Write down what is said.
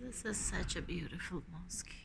This is such a beautiful mosque.